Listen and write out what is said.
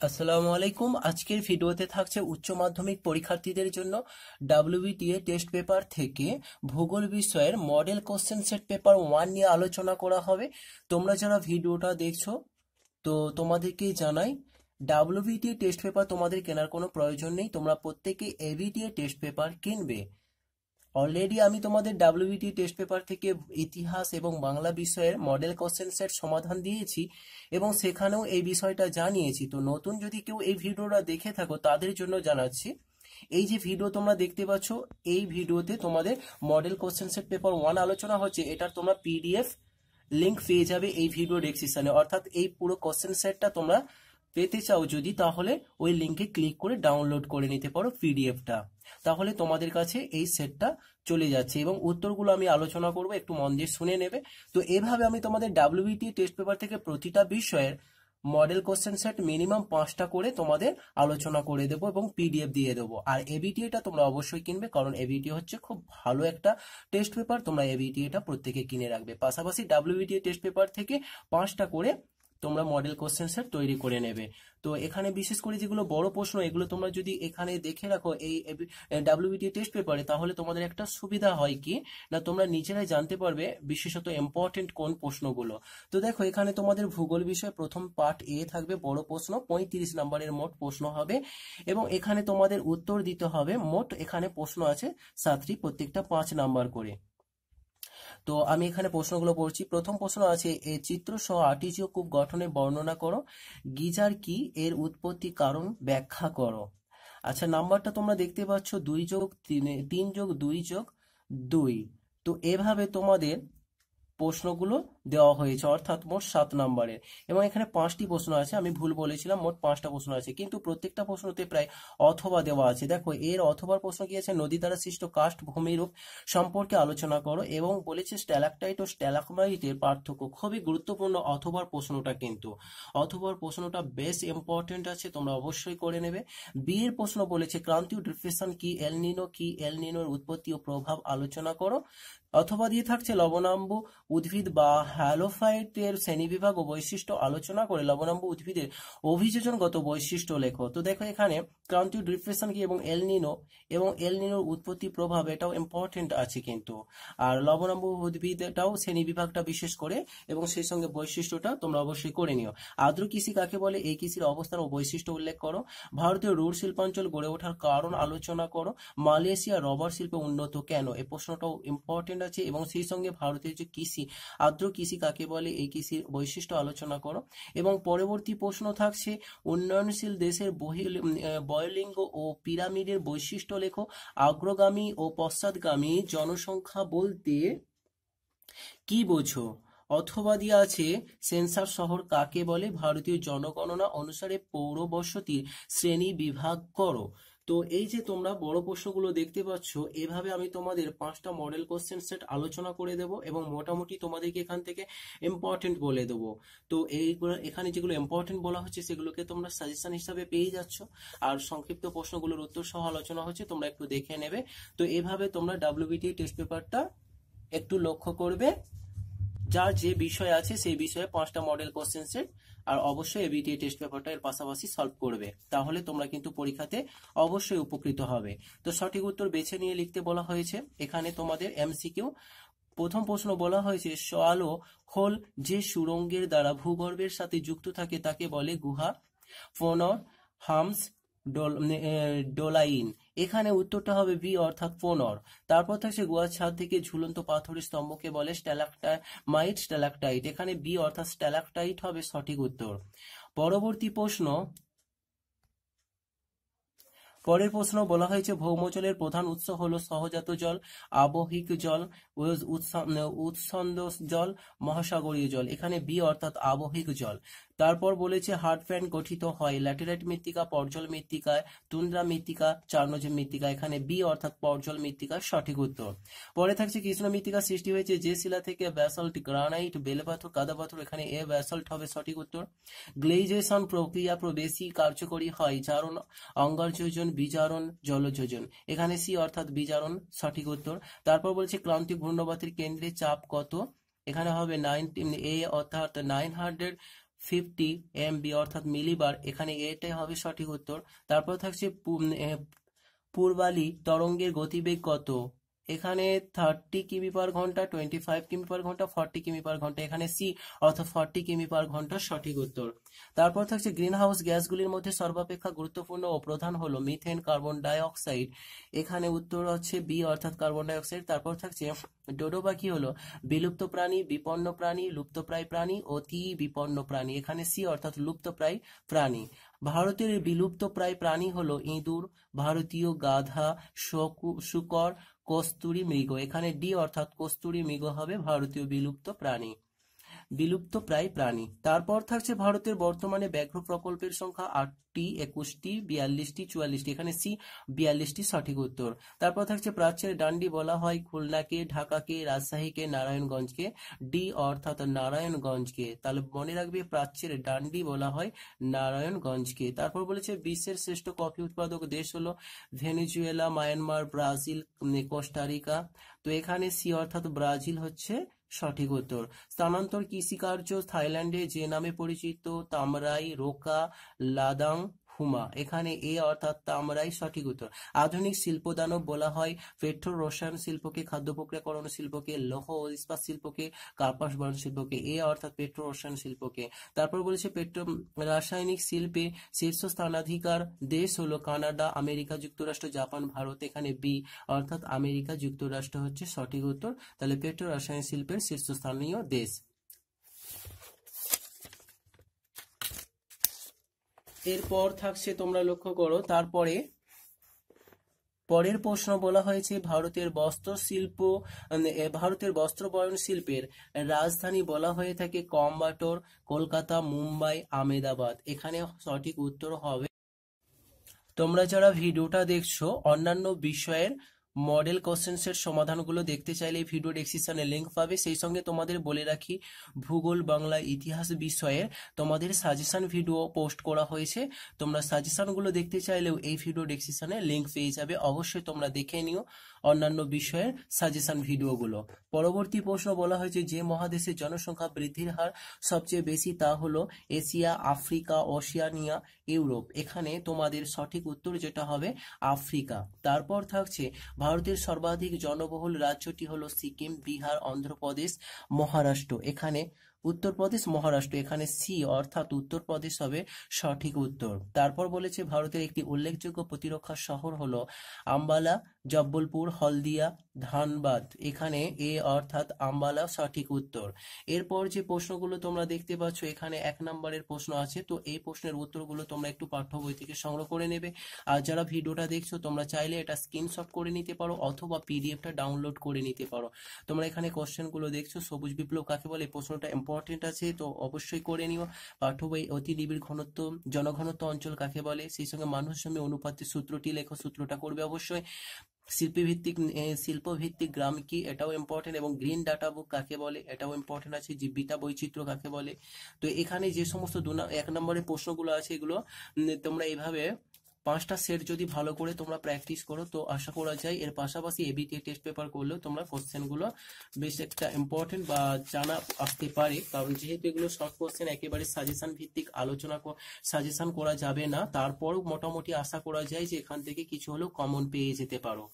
আসসালামু আলাইকুম। আজকের ভিডিওতে থাকছে উচ্চ মাধ্যমিক পরীক্ষার্থীদের জন্য ডাব্লিউবিটিএ টেস্ট পেপার থেকে ভূগোল বিষয়ের model question set paper one নিয়ে আলোচনা করা হবে। তোমরা যারা ভিডিওটা দেখছ, তো তোমাদেরকেই জানাই ডাব্লিউবিটিএ টেস্ট পেপার তোমাদের কেনার কোনো প্রয়োজন নেই। তোমরা প্রত্যেকে এবিটিএ টেস্ট পেপার কিনবে। অলরেডি আমি তোমাদের ডাব্লিউবিটি টেস্ট পেপার থেকে ইতিহাস এবং বাংলা বিষয়ের মডেল কোশ্চেন সেট সমাধান দিয়েছি এবং সেখানেও এই বিষয়টা জানিয়েছি। তো নতুন যদি কেউ এই ভিডিওটা দেখে থাকো, তাদের জন্য জানাচ্ছি। এই যে ভিডিও তোমরা দেখতে পাচ্ছ, এই ভিডিওতে তোমাদের model question set paper one আলোচনা হচ্ছে। এটার তোমরা পিডিএফ লিঙ্ক পেয়ে যাবে এই ভিডিও ডেসক্রিপশনে অর্থাৎ এই পুরো কোশ্চেন সেটটা তোমরা পেতে চাও যদি, তাহলে ওই লিঙ্কে ক্লিক করে ডাউনলোড করে নিতে পারো পিডিএফটা তাহলে তোমাদের কাছে এই সেটটা চলে যাচ্ছে এবং উত্তরগুলো আমি আলোচনা করব, একটু মন দিয়ে শুনে নেবে। তো এভাবে আমি তোমাদের ডাব্লিউবিটি টেস্ট পেপার থেকে প্রতিটা বিষয়ের মডেল কোশ্চেন সেট মিনিমাম পাঁচটা করে তোমাদের আলোচনা করে দেবো এবং পিডিএফ দিয়ে দেবো। আর এবিটিএটা তোমরা অবশ্যই কিনবে, কারণ এবিটি হচ্ছে খুব ভালো একটা টেস্ট পেপার তোমরা এবিটিএটা প্রত্যেকে কিনে রাখবে। পাশাপাশি ডাব্লিউবিটিএ টেস্ট পেপার থেকে পাঁচটা করে তোমরা মডেল কোশ্চেন সেট তৈরি করে নেবে। তো এখানে বিশেষ করে যেগুলো বড় প্রশ্ন, এগুলো তোমরা যদি এখানে দেখে রাখো এই ডাব্লিউবিটি টেস্ট পেপারে তাহলে তোমাদের একটা সুবিধা হয় কি? না, তোমরা নিজেরাই জানতে পারবে বিশেষত ইম্পর্টেন্ট কোন প্রশ্নগুলো। তো দেখো, এখানে তোমাদের ভূগোল বিষয় প্রথম পার্ট এ থাকবে, বড় প্রশ্ন, পঁয়ত্রিশ নাম্বারের মোট প্রশ্ন হবে, এবং এখানে তোমাদের উত্তর দিতে হবে, মোট এখানে প্রশ্ন আছে সাতটি, প্রত্যেকটা পাঁচ নাম্বার করে। তো আমি এখানে প্রশ্নগুলো পড়ছি। প্রথম প্রশ্ন আছে, এ চিত্র সহ আর্টিজিও কূপ গঠনের বর্ণনা করো। গিজার কি? এর উৎপত্তি কারণ ব্যাখ্যা করো। আচ্ছা নাম্বারটা তোমরা দেখতে পাচ্ছ, দুই যোগ তিন যোগ দুই যোগ দুই। তো এভাবে তোমাদের প্রশ্নগুলো দেওয়া হয়েছে, অর্থাৎ মোট সাত নম্বরের এবং এখানে পাঁচটি প্রশ্ন আছে, আমি ভুল বলেছিলাম, মোট পাঁচটা প্রশ্ন আছে। কিন্তু প্রত্যেকটা প্রশ্নতে প্রায় অথবা দেওয়া আছে। দেখো, এর অথবার প্রশ্ন কি আছে? নদী দ্বারা সৃষ্ট কাস্ট ভূমিরূপ সম্পর্কে আলোচনা করো এবং বলেছে স্ট্যালাকটাইট ও স্ট্যালাকমাইটের পার্থক্য। খুবই গুরুত্বপূর্ণ অথবার প্রশ্নটা কিন্তু। অথবার প্রশ্নটা বেশ ইম্পর্টেন্ট আছে, তোমরা অবশ্যই করে নেবে। বি এর প্রশ্ন বলেছে, ক্রান্তীয় ডিপ্রেশন কি? এলনিনো কি? এলনিনোর উৎপত্তি ও প্রভাব আলোচনা করো। অথবা দিয়ে থাকছে লবণাম্ব উদ্ভিদ বা হ্যালোফাইটের শ্রেণীবিভাগ ও বৈশিষ্ট্য আলোচনা করে লবণাম্ব উদ্ভিদের অভিযোজনগত বৈশিষ্ট্য লেখো। তো দেখো এখানে ক্রান্তীয় ডিপ্রেশন কি এবং এলনিনো এবং এলনিনোর উৎপত্তি প্রভাব এটাও ইম্পর্টেন্ট আছে কিন্তু। আর লবণাম্ব উদ্ভিদ এটাও শ্রেণীবিভাগটা বিশেষ করে এবং সেই সঙ্গে বৈশিষ্ট্যটা তোমরা অবশ্যই করে নিও। আদ্র কৃষি কাকে বলে? এই কৃষির অবস্থান ও বৈশিষ্ট্য উল্লেখ করো। ভারতীয় রুট শিল্পাঞ্চল গড়ে ওঠার কারণ আলোচনা করো। মালয়েশিয়া রবার শিল্পে উন্নত কেন? এই প্রশ্নটাও ইম্পর্টেন্ট আছে এবং সেই সঙ্গে ভারতের যে কৃষি, আর্দ্র কৃষি কাকে বলে, এই কৃষির বৈশিষ্ট্য আলোচনা করো। এবং পরবর্তী প্রশ্ন থাকছে, উন্নয়নশীল দেশের বয়লিঙ্গ ও পিরামিডের বৈশিষ্ট্য লেখো। অগ্রগামী ও পশ্চাৎগামী জনসংখ্যা বলতে কি বোঝো? অথবা দিয়ে আছে, সেন্সার শহর কাকে বলে? ভারতীয় জনগণনা অনুসারে পৌর বসতির শ্রেণি বিভাগ করো। তো এই যে তোমরা বড় প্রশ্নগুলো দেখতে পাচ্ছ, এভাবে আমি তোমাদের পাঁচটা মডেল কোশ্চেন সেট আলোচনা করে দেব এবং মোটামুটি তোমাদেরকে এখান থেকে ইম্পর্টেন্ট বলে দেব। তো এইগুলো এখানে যেগুলো ইম্পর্টেন্ট বলা হচ্ছে, সেগুলোকে তোমরা সাজেশন হিসাবে পেয়ে যাচ্ছ। আর সংক্ষিপ্ত প্রশ্নগুলোর উত্তর সহ আলোচনা হচ্ছে, তোমরা একটু দেখে নেবে। তো এভাবে তোমরা ডাব্লিউবিটি টেস্ট পেপারটা একটু লক্ষ্য করবে। যার যে বিষয় আছে, সেই বিষয়ে পাঁচটা মডেল কোশ্চেন সেট আর অবশ্যই এবিটিএ টেস্ট পেপারটা এর পাশাপাশি সলভ করবে। তাহলে তোমরা কিন্তু পরীক্ষাতে অবশ্যই উপকৃত হবে। তো সঠিক উত্তর বেছে নিয়ে লিখতে বলা হয়েছে, এখানে তোমাদের এমসিকিউ প্রথম প্রশ্ন বলা হয়েছে, সোয়ালো খোল যে সুরঙ্গের দ্বারা ভূগর্ভের সাথে যুক্ত থাকে তাকে বলে গুহা, ফোনর, হামস ডোলাইন। এখানে উত্তরটা হবে বি অর্থাৎ ফোনর। তারপর থাকছে গোয়ার ছাদ থেকে ঝুলন্ত পাথরের স্তম্ভকে বলে স্ট্যালাকটাইট স্ট্যালাকটাইট। এখানে বি অর্থাৎ স্ট্যালাকটাইট হবে সঠিক উত্তর। পরবর্তী প্রশ্ন পরের প্রশ্ন বলা হয়েছে, ভৌমজলের প্রধান উৎস হলো সহজাত জল, আবহিক জল উৎসন্দ জল, মহাসাগরীয় জল। এখানে বি অর্থাৎ আবহিক জল। তারপর বলেছে হার্ড ফ্যান গঠিত হয় ল্যাটেরাইট মৃত্তিকা, পর্জল মৃত্তিকায় তুন্দ্রা মৃত্তিকা চারনজম মৃত্তিকা। এখানে বি অর্থাৎ পর্জল মৃত্তিকা সঠিক উত্তর। পরে থাকছে, কৃষ্ণ মৃত্তিকা সৃষ্টি হয়েছে যে শিলা থেকে ব্যাসল্ট, গ্রানাইট, বেলপাথর কাদা পাথর এখানে এ ব্যাসল্ট হবে সঠিক উত্তর। গ্লেজেশন প্রক্রিয়া বেশি কার্যকরী হয় জারণ অঙ্গারযোজন বিজারণ জলযোজন। এখানে সি অর্থাৎ বিজারণ, সঠিক উত্তর। তারপর বলছে ক্রান্তি ঘূর্ণবাতির কেন্দ্রে চাপ কত? এখানে হবে নাইন এ অর্থাৎ nine hundred fifty M B অর্থাৎ মিলিবার এখানে এটাই হবে সঠিক উত্তর। তারপর থাকছে পূর্বালি তরঙ্গের গতিবেগ কত? এখানে থার্টি কিমি পার ঘণ্টা টোয়েন্টি ফাইভ কিমি পার ঘণ্টা ফর্টি কিমি পার ঘণ্টা, এখানে সি অর্থাৎ ফর্টি কিমি পার ঘণ্টা সঠিক উত্তর। তারপর থাকছে গ্রিন হাউস গ্যাসগুলির মধ্যে সর্বাপেক্ষা গুরুত্বপূর্ণ ও প্রধান হলো মিথেন কার্বন ডাইঅক্সাইড এখানে উত্তর হচ্ছে বি অর্থাৎ কার্বন ডাইঅক্সাইড তারপর থাকছে ডোডো পাখি হলো? বিলুপ্ত প্রাণী, বিপন্ন প্রাণী, লুপ্তপ্রায় প্রাণী অতি বিপন্ন প্রাণী। এখানে সি অর্থাৎ লুপ্তপ্রায় প্রাণী। ভারতের বিলুপ্ত প্রায় প্রাণী হল ইঁদুর, ভারতীয় গাধা, শকু- শূকর, কস্তুরী মৃগ। এখানে ডি অর্থাৎ কস্তুরী মৃগ হবে ভারতীয় বিলুপ্ত প্রাণী। বিলুপ্ত প্রায় প্রাণী। তারপর থাকছে ভারতের বর্তমানে ব্যাঘ্র প্রকল্পের সংখ্যা আটটি, একুশটি, বিয়াল্লিশটি, চুয়াল্লিশটি। এখানে সি, বিয়াল্লিশটি সঠিক উত্তর। তারপর থাকছে প্রাচ্যের ডান্ডি বলা হয় খুলনাকে, ঢাকাকে, রাজশাহীকে, নারায়ণগঞ্জকে। ডি অর্থাৎ নারায়ণগঞ্জকে। তাহলে মনে রাখবে প্রাচ্যের ডান্ডি বলা হয় নারায়ণগঞ্জকে। তারপর বলেছে বিশ্বের শ্রেষ্ঠ কফি উৎপাদক দেশ হলো ভেনেজুয়েলা, মায়ানমার, ব্রাজিল কোস্টারিকা। তো এখানে সি অর্থাৎ ব্রাজিল হচ্ছে সঠিক উত্তর। স্থানান্তর কৃষিকার্য থাইল্যান্ডে যে নামে পরিচিত তামরাই রোকা লাদাং হুমা। এখানে এ অর্থাৎ তামরাই সঠিক উত্তর। আধুনিক শিল্পদানব বলা হয় পেট্রো রসায়ন শিল্পকে, খাদ্য প্রক্রিয়াকরণ শিল্পকে, লৌহ ও ইস্পাত শিল্পকে, কার্পাস বরণ শিল্পকে, এ অর্থাৎ পেট্রো রসায়ন শিল্পকে। তারপর বলেছে পেট্রো, রাসায়নিক শিল্পে শীর্ষ স্থানাধিকার দেশ হলো কানাডা, আমেরিকা, যুক্তরাষ্ট্র, জাপান, ভারত। এখানে বি অর্থাৎ আমেরিকা, যুক্তরাষ্ট্র হচ্ছে সঠিক উত্তর। তাহলে পেট্রো রাসায়নিক শিল্পের শীর্ষস্থানীয় দেশ। এরপর থাকছে তোমরা লক্ষ্য করো তারপরে পরের প্রশ্ন বলা হয়েছে ভারতের বস্ত্র শিল্প মানে, ভারতের বস্ত্র বয়ন শিল্পের রাজধানী বলা হয়ে থাকে কম্বাটোর কলকাতা মুম্বাই আমেদাবাদ। এখানে সঠিক উত্তর হবে। তোমরা যারা ভিডিওটা দেখছ অন্যান্য বিষয়ের মডেল কোশ্চেন্সের সমাধানগুলো দেখতে চাইলে এই ভিডিও ডেসক্রিপশনে লিঙ্ক পাবে। সেই সঙ্গে তোমাদের বলে রাখি, ভূগোল, বাংলা, ইতিহাস বিষয়ে তোমাদের সাজেশান ভিডিও পোস্ট করা হয়েছে। তোমরা সাজেশানগুলো দেখতে চাইলেও এই ভিডিও ডেসক্রিপশনে লিঙ্ক পেয়ে যাবে। অবশ্যই তোমরা দেখে নিও। অন্যান্য বিষয়ের সাজেশন ভিডিওগুলো। পরবর্তী প্রশ্ন বলা হয়েছে, যে মহাদেশের জনসংখ্যা বৃদ্ধির হার সবচেয়ে বেশি তা হলো এশিয়া, আফ্রিকা, ওশিয়ানিয়া, ইউরোপ। এখানে তোমাদের সঠিক উত্তর যেটা হবে আফ্রিকা। তারপর থাকছে, ভারতের সর্বাধিক জনবহুল রাজ্যটি হলো সিকিম, বিহার, অন্ধ্রপ্রদেশ, মহারাষ্ট্র। এখানে উত্তরপ্রদেশ, মহারাষ্ট্র। এখানে সি অর্থাৎ উত্তরপ্রদেশ হবে সঠিক উত্তর। তারপর বলেছে, ভারতের একটি উল্লেখযোগ্য প্রতিরক্ষা শহর হলো আম্বালা জব্বলপুর, হলদিয়া, ধানবাদ। এখানে এ অর্থাৎ আম্বালা সঠিক উত্তর। এরপর যে প্রশ্নগুলো তোমরা দেখতে পাচ্ছ, এখানে এক নম্বরের প্রশ্ন আছে, তো এই প্রশ্নের উত্তরগুলো তোমরা একটু পাঠ্য বই থেকে সংগ্রহ করে নেবে। আর যারা ভিডিওটা দেখছ, তোমরা চাইলে এটা স্ক্রিনশট করে নিতে পারো, অথবা পিডিএফটা ডাউনলোড করে নিতে পারো। তোমরা এখানে কোশ্চেনগুলো দেখছ, সবুজ বিপ্লব কাকে বলে প্রশ্নটা ইম্পর্টেন্ট আছে, তো অবশ্যই করে নিও। পাঠ্য বই অতি নিবিড় ঘনত্ব, জনঘনত্ব অঞ্চল কাকে বলে, সেই সঙ্গে মানুষ জমি অনুপাতের সূত্রটি লেখো, সূত্রটা করবে অবশ্যই। শিল্পভিত্তিক শিল্পভিত্তিক গ্রাম কি এটাও ইম্পর্টেন্ট এবং গ্রিন ডাটা বুক কাকে বলে, এটাও ইম্পর্টেন্ট আছে জীবিকা বৈচিত্র্য কাকে বলে। তো এখানে যে সমস্ত দু এক নম্বরের প্রশ্নগুলো আছে এগুলো তোমরা এইভাবে পাঁচটা সেট যদি ভালো করে তোমরা প্র্যাকটিস করো, তো আশা করা যায় এর পাশাপাশি এবিটি টেস্ট পেপার করলেও তোমরা কোশ্চেনগুলো বেশ একটা ইম্পর্টেন্ট বা জানা আসতে পারে। কারণ যেহেতু এগুলো শর্ট কোশ্চেন একেবারে সাজেশন ভিত্তিক আলোচনা সাজেশন করা যাবে না, তারপরও মোটামুটি আশা করা যায় যে এখান থেকে কিছু হলেও কমন পেয়ে যেতে পারো।